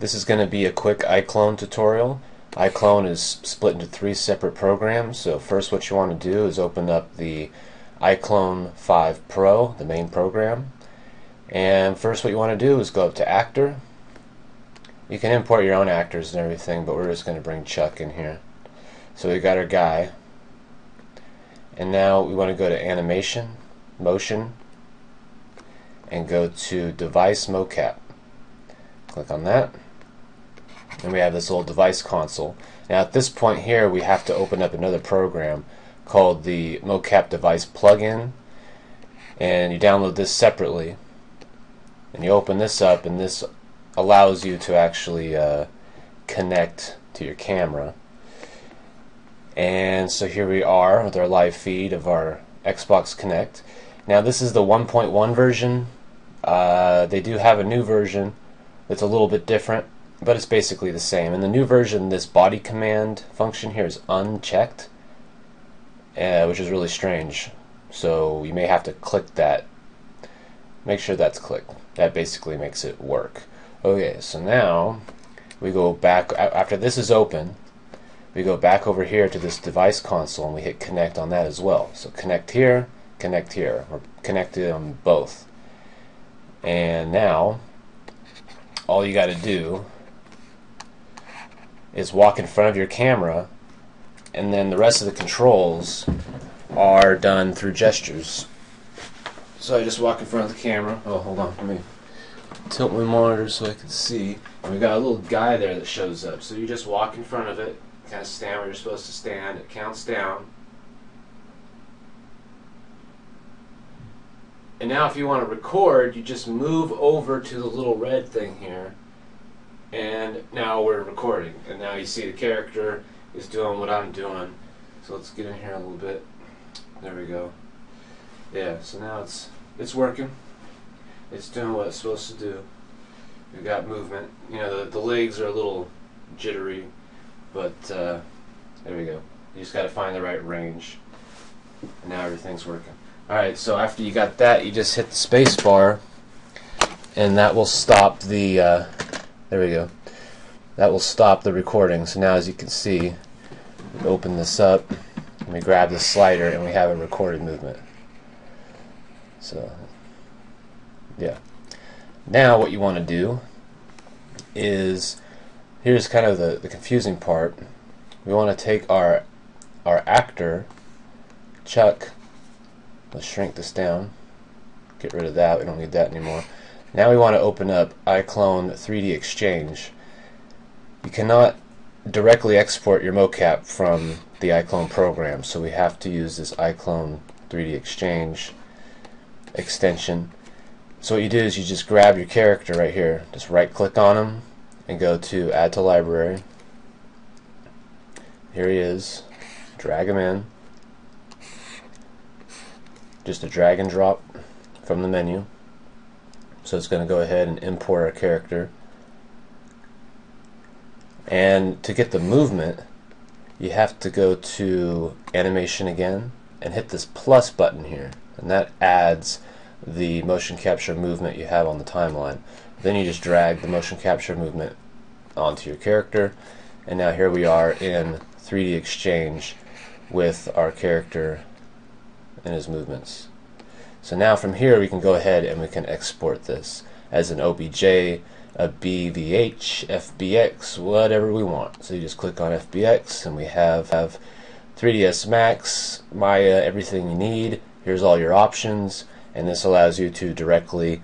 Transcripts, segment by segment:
This is going to be a quick iClone tutorial. iClone is split into three separate programs. So first what you want to do is open up the iClone 5 Pro, the main program. And first what you want to do is go up to Actor. You can import your own actors and everything, but we're just going to bring Chuck in here. So we got our guy. And now we want to go to Animation, Motion, and go to Device Mocap. Click on that and we have this little device console. Now at this point here we have to open up another program called the mocap device plugin. And you download this separately. And you open this up and this allows you to actually uh, connect to your camera. And so here we are with our live feed of our Xbox Kinect. Now this is the 1.1 version. Uh, they do have a new version that's a little bit different but it's basically the same. In the new version, this body command function here is unchecked, uh, which is really strange. So you may have to click that. Make sure that's clicked. That basically makes it work. Okay, so now we go back, after this is open, we go back over here to this device console and we hit connect on that as well. So connect here, connect here. We're connected on both. And now, all you got to do is walk in front of your camera, and then the rest of the controls are done through gestures. So I just walk in front of the camera. Oh, hold on, let me tilt my monitor so I can see. And we got a little guy there that shows up. So you just walk in front of it, kind of stand where you're supposed to stand. It counts down. And now if you want to record, you just move over to the little red thing here and now we're recording. And now you see the character is doing what I'm doing. So let's get in here a little bit. There we go. Yeah so now it's it's working. It's doing what it's supposed to do. We've got movement. You know the, the legs are a little jittery but uh, there we go. You just got to find the right range. And now everything's working. Alright so after you got that you just hit the space bar and that will stop the uh, there we go. That will stop the recording. So now as you can see, we open this up, and we grab the slider, and we have a recorded movement. So, yeah. Now what you want to do is, here's kind of the, the confusing part. We want to take our, our actor, Chuck, let's shrink this down, get rid of that, we don't need that anymore. Now we want to open up iClone 3D Exchange. You cannot directly export your mocap from the iClone program, so we have to use this iClone 3D Exchange extension. So what you do is you just grab your character right here, just right click on him and go to add to library. Here he is. Drag him in. Just a drag and drop from the menu. So it's going to go ahead and import our character. And to get the movement, you have to go to animation again and hit this plus button here. And that adds the motion capture movement you have on the timeline. Then you just drag the motion capture movement onto your character. And now here we are in 3D Exchange with our character and his movements. So now from here we can go ahead and we can export this as an OBJ, a BVH, FBX, whatever we want. So you just click on FBX and we have, have 3ds Max, Maya, everything you need. Here's all your options and this allows you to directly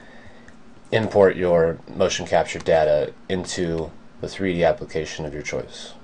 import your motion capture data into the 3D application of your choice.